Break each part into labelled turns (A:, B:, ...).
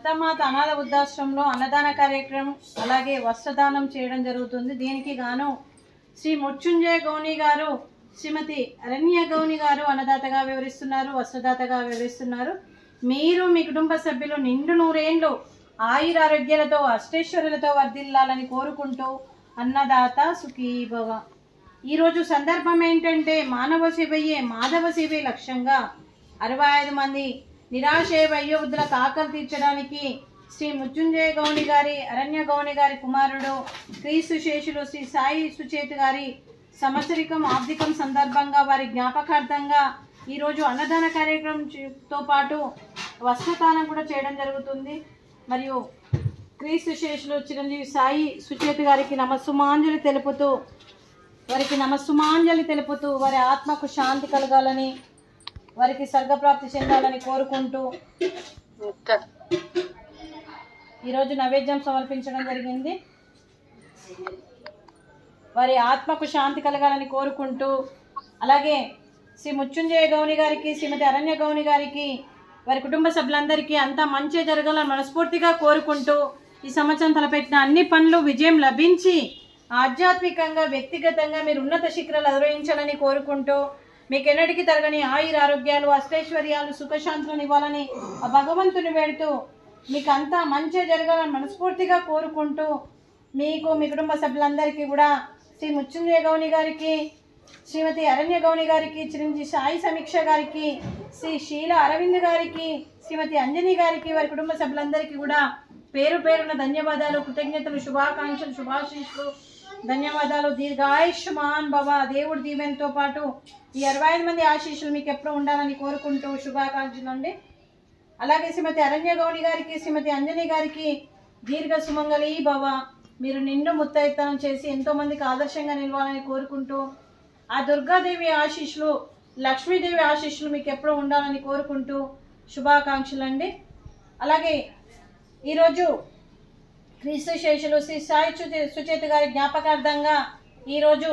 A: దత్తమాత అనాథ వృద్ధాశ్రమంలో అన్నదాన కార్యక్రమం అలాగే వస్త్రదానం చేయడం జరుగుతుంది. దీనికి గాను శ్రీ మృత్యుంజయ గౌని గారు శ్రీమతి అరణ్య గౌని గారు అన్నదాతగా వివరిస్తున్నారు వస్త్రదాతగా వివరిస్తున్నారు. మీరు మీ కుటుంబ సభ్యులు నిండు నూరేండ్లు ఆయురారోగ్యాలతో అష్టేశ్వరులతో వర్ధిల్లాలని కోరుకుంటూ అన్నదాత సుఖీభవ. ఈరోజు సందర్భం ఏంటంటే మానవ సేవయే మాధవ సేవే లక్ష్యంగా అరవై ఐదు మంది నిరాశయ వయోవృద్ధుల కాకలు తీర్చడానికి శ్రీ మృత్యుంజయ గౌని గారి అరణ్య గౌని గారి కుమారుడు క్రీస్తు శేషులు శ్రీ సాయి సుచేత్ గారి సంవత్సరికం ఆర్థికం సందర్భంగా వారి జ్ఞాపకార్థంగా ఈరోజు అన్నదాన కార్యక్రమం తో పాటు వస్త్రదానం కూడా చేయడం జరుగుతుంది. మరియు క్రీస్తు శేషులు చిరంజీవి సాయి సుచేత్ గారికి నమస్సుమాంజలి తెలుపుతూ వారికి నమస్సుమాంజలి తెలుపుతూ వారి ఆత్మకు శాంతి కలగాలని వారికి స్వర్గప్రాప్తి చెందాలని కోరుకుంటూ ఈరోజు నైవేద్యం సమర్పించడం జరిగింది. వారి ఆత్మకు శాంతి కలగాలని కోరుకుంటూ అలాగే శ్రీ ముత్యుంజయ గౌని గారికి శ్రీమతి అరణ్య గౌని గారికి వారి కుటుంబ సభ్యులందరికీ అంతా మంచి జరగాలని మనస్ఫూర్తిగా కోరుకుంటూ ఈ సంవత్సరం తలపెట్టిన అన్ని పనులు విజయం లభించి ఆధ్యాత్మికంగా వ్యక్తిగతంగా మీరు ఉన్నత శిఖరాలు అధిరోహించాలని కోరుకుంటూ మీకు ఎన్నటికీ తరగని ఆయుర ఆరోగ్యాలు అష్టైశ్వర్యాలు సుఖశాంతులను ఇవ్వాలని ఆ భగవంతుని వేడుతూ మీకు అంతా మంచి జరగాలని మనస్ఫూర్తిగా కోరుకుంటూ మీకు మీ కుటుంబ సభ్యులందరికీ కూడా శ్రీ ముత్యుంజయ గౌని గారికి శ్రీమతి అరణ్య గౌని గారికి చిరంజీవి సాయి సమీక్ష గారికి శ్రీ శీల అరవింద్ గారికి శ్రీమతి అంజని గారికి వారి కుటుంబ సభ్యులందరికీ కూడా పేరు పేరున ధన్యవాదాలు కృతజ్ఞతలు శుభాకాంక్షలు శుభాశీషులు ధన్యవాదాలు. దీర్ఘాయుష్మాన్ భవ. దేవుడి దీవెనతో పాటు ఈ అరవై ఐదు మంది ఆశీస్సులు మీకు ఎప్పుడు ఉండాలని కోరుకుంటూ శుభాకాంక్షలు అండి. అలాగే శ్రీమతి అరణ్య గౌడి గారికి శ్రీమతి అంజని గారికి దీర్ఘ సుమంగళి భవ. మీరు నిండు ముత్తైతనం చేసి ఎంతోమందికి ఆదర్శంగా నిలవాలని కోరుకుంటూ ఆ దుర్గాదేవి ఆశీస్సులు లక్ష్మీదేవి ఆశీస్సులు మీకు ఎప్పుడూ ఉండాలని కోరుకుంటూ శుభాకాంక్షలు అండి. అలాగే ఈరోజు క్రీస్తు శేషులు శ్రీ సాయి సుచే సుచేత గారి జ్ఞాపకార్థంగా ఈరోజు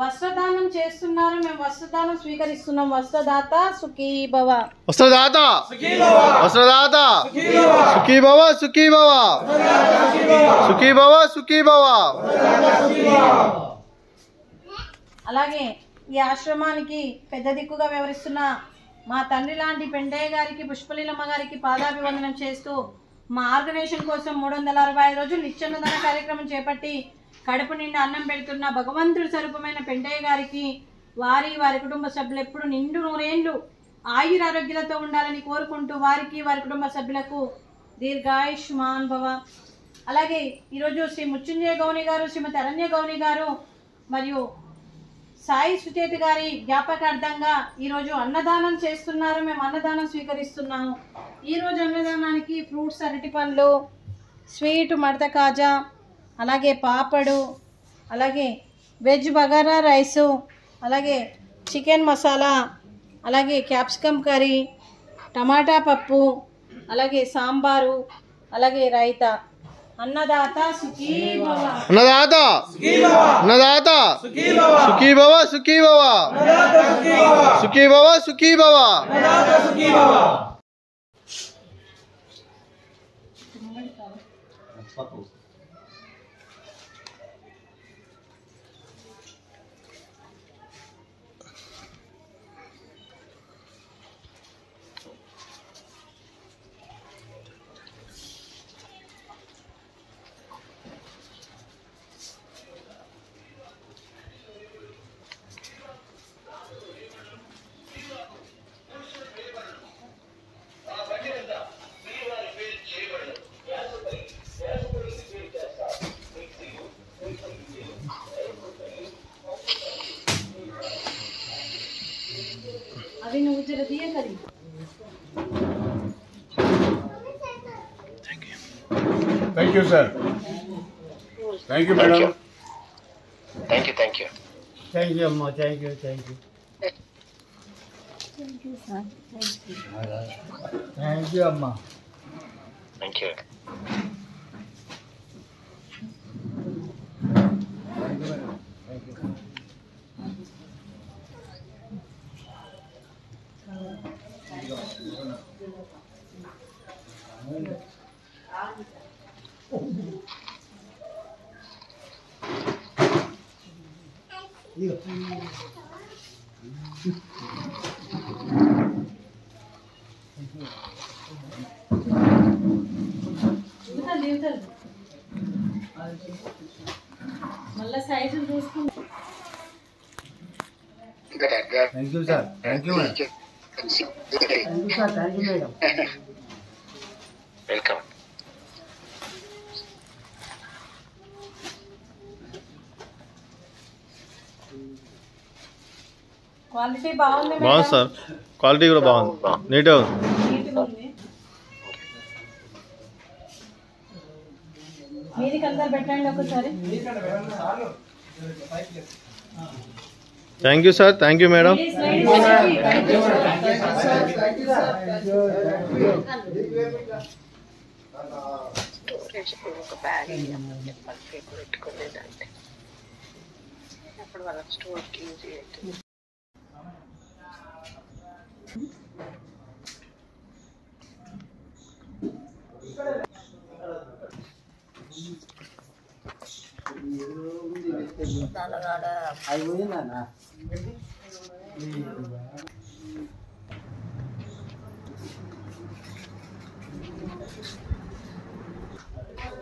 A: వస్త్రదానం చేస్తున్నారు. మేము వస్త్రదానం స్వీకరిస్తున్నాం. వస్త్రదాత సుఖీ భవ
B: వస్త్రదాత వస్త్రదాత సుఖీ భవ సుఖీ భవ సుఖీ భవ సుఖీ భవ
A: అలాగే ఈ ఆశ్రమానికి పెద్ద దిక్కుగా వ్యవహరిస్తున్న మా తండ్రి లాంటి పెండయ్య గారికి పుష్పలీలమ్మ గారికి పాదాభివందనం చేస్తూ మా ఆర్గనైజేషన్ కోసం మూడు వందల అరవై ఐదు రోజులు నిత్యాన్నదాన కార్యక్రమం చేపట్టి కడుపు నిండా అన్నం పెడుతున్న భగవంతుడి స్వరూపమైన పెండయ్య గారికి వారి వారి కుటుంబ సభ్యులు ఎప్పుడు నిండు నూరేండ్లు ఆయురారోగ్యాలతో ఉండాలని కోరుకుంటూ వారికి వారి కుటుంబ సభ్యులకు దీర్ఘాయుష్మాన్ భవ. అలాగే ఈరోజు శ్రీ ముత్యుంజయ గౌని గారు శ్రీమతి అరణ్య గౌని గారు మరియు సాయి సుచేతి గారి జ్ఞాపకార్థంగా ఈరోజు అన్నదానం చేస్తున్నారు. మేము అన్నదానం స్వీకరిస్తున్నాము. ఈరోజు అన్నదానానికి ఫ్రూట్స్ అరటిపండ్లు స్వీట్ మడత కాజా అలాగే పాపడు అలాగే వెజ్ బగారా రైసు అలాగే చికెన్ మసాలా అలాగే క్యాప్సికమ్ కర్రీ టమాటా పప్పు అలాగే సాంబారు అలాగే రైతా. అన్నదాత సుఖీ భవ
B: అన్నదాత అన్నదాత సుఖీ భవ సుఖీ భవ जगह दी करी
A: thank you thank you sir
C: thank you madam thank you thank
D: you thank you अम्मा
E: thank you thank you thank you sir thank you thank
D: you अम्मा
A: थैंक यू మళ్ళీ సైజులు చూసుకుంటా
C: thank you sir thank you madam
E: thank you sir thank you madam
D: welcome
A: quality బాగుంది madam.
B: బాగుంది sir quality కూడా బాగుంది నీట్గా ఉంది
A: నీట్గా ఉంది మీదికి అందరు పెట్టండి ఒకసారి
B: thank you sir thank you madam
A: ladies ladies అందరికీ.
F: ఒక బ్యాగ్ చెప్పాలి పెట్టుకోలేదంటే అప్పుడు వాళ్ళ స్టోర్కి యూజ్ చేయొచ్చు
E: అయిపోయిందన్నా